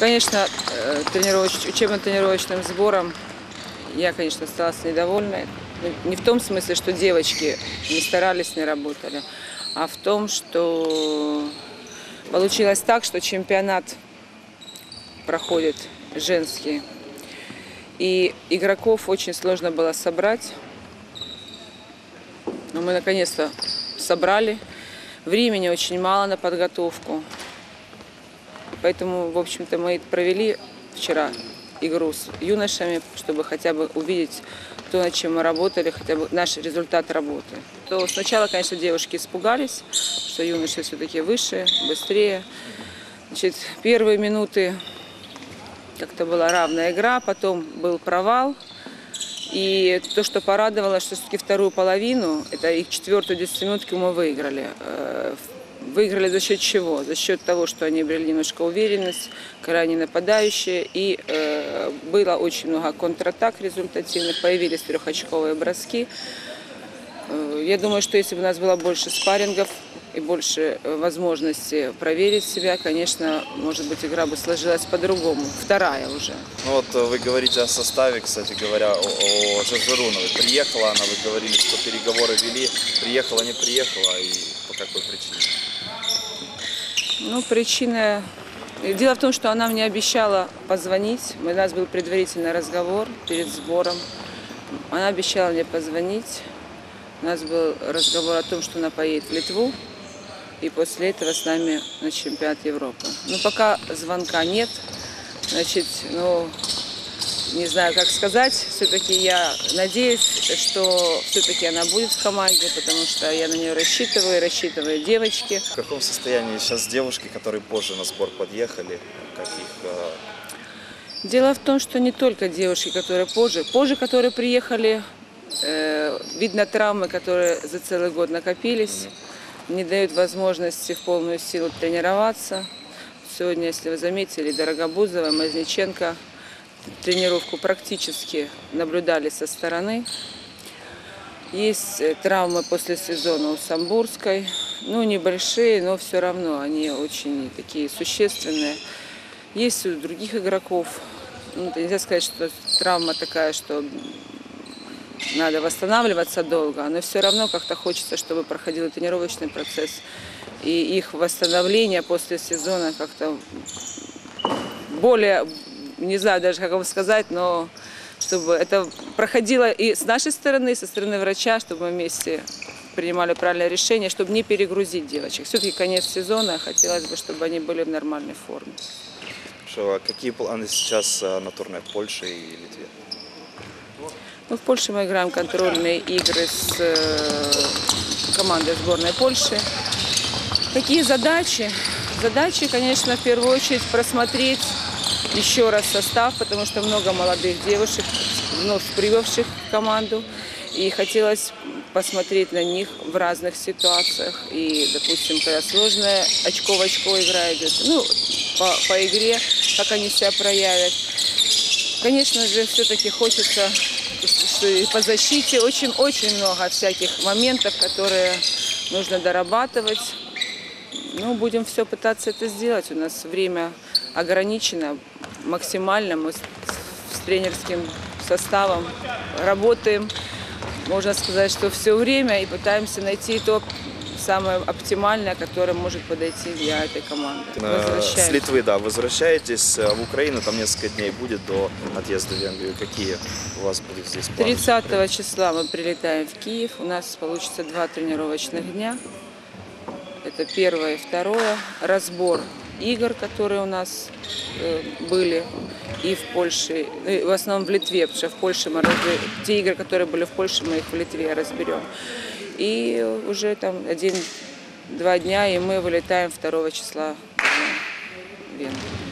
Конечно, э, тренировоч- учебно-тренировочным сбором я, конечно, осталась недовольной. Ну, Не в том смысле, что девочки не старались, не работали, а в том, что получилось так, что чемпионат проходит женский. И игроков очень сложно было собрать. Но мы наконец-то собрали. Времени очень мало на подготовку. Поэтому, в общем-то, мы провели вчера игру с юношами, чтобы хотя бы увидеть то, над чем мы работали, хотя бы наш результат работы. То сначала, конечно, девушки испугались, что юноши все-таки выше, быстрее. Значит, первые минуты как-то была равная игра, потом был провал. И то, что порадовало, что все-таки вторую половину, это их четвертую десятиминутку мы выиграли. Выиграли за счет чего? За счет того, что они обрели немножко уверенность, крайне нападающие. И э, было очень много контратак результативных, появились трехочковые броски. Э, Я думаю, что если бы у нас было больше спаррингов и больше э, возможности проверить себя, конечно, может быть, игра бы сложилась по-другому. Вторая уже. Ну вот э, вы говорите о составе, кстати говоря, о, о Жазеруновой. Приехала она, вы говорили, что переговоры вели, приехала, не приехала и по какой причине? Ну, причина... Дело в том, что она мне обещала позвонить. У нас был предварительный разговор перед сбором. Она обещала мне позвонить. У нас был разговор о том, что она поедет в Литву. И после этого с нами на чемпионат Европы. Но пока звонка нет. Значит, ну, не знаю, как сказать. Все-таки я надеюсь, что все-таки она будет в команде, потому что я на нее рассчитываю, рассчитываю девочки. В каком состоянии сейчас девушки, которые позже на спор подъехали, как их э, Дело в том, что не только девушки, которые позже, позже, которые приехали, э, видно травмы, которые за целый год накопились, не дают возможности в полную силу тренироваться. Сегодня, если вы заметили, Дорогобузова, Мазниченко тренировку практически наблюдали со стороны. Есть э, травмы после сезона у Самбурской, ну небольшие, но все равно они очень такие существенные. Есть у других игроков. Ну, нельзя сказать, что травма такая, что надо восстанавливаться долго, но все равно как-то хочется, чтобы проходил тренировочный процесс. И их восстановление после сезона как-то более, не знаю даже, как вам сказать, но чтобы это проходило и с нашей стороны, и со стороны врача, чтобы мы вместе принимали правильное решение, чтобы не перегрузить девочек. Все-таки конец сезона, хотелось бы, чтобы они были в нормальной форме. Что, а какие планы сейчас э, на турне в Польше и Литве? Ну, в Польше мы играем контрольные игры с э, командой сборной Польши. Какие задачи? Задачи, конечно, в первую очередь просмотреть еще раз состав, потому что много молодых девушек, вновь прибывших в команду. И хотелось посмотреть на них в разных ситуациях. И, допустим, когда сложная очко в очко игра идет, ну, по, по игре, как они себя проявят. Конечно же, все-таки хочется что и по защите очень-очень много всяких моментов, которые нужно дорабатывать. Ну, будем все пытаться это сделать. У нас время ограничено максимально. Мы с, тренерским составом работаем, можно сказать, что все время и пытаемся найти то самое оптимальное, которое может подойти для этой команды. Э, С. Литвы, да, возвращаетесь э, в Украину, там несколько дней будет до отъезда в Венгрию. Какие у вас будут здесь планы? 30 числа мы прилетаем в Киев. У нас получится два тренировочных дня. Это первое и второе. Разбор игр, которые у нас э, были и в Польше, и в основном в Литве, потому что в Польше мы разберем, те игры, которые были в Польше, мы их в Литве разберем. И уже там один-два дня, и мы вылетаем 2 числа в Венгрию.